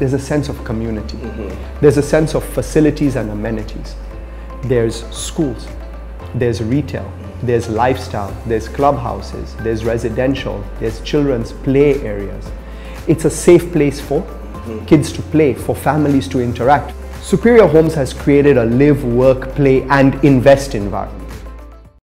there's a sense of community. Mm-hmm. There's a sense of facilities and amenities. There's schools, there's retail, there's lifestyle, there's clubhouses, there's residential, there's children's play areas. It's a safe place for mm-hmm. kids to play, for families to interact. Superior Homes has created a live, work, play, and invest environment.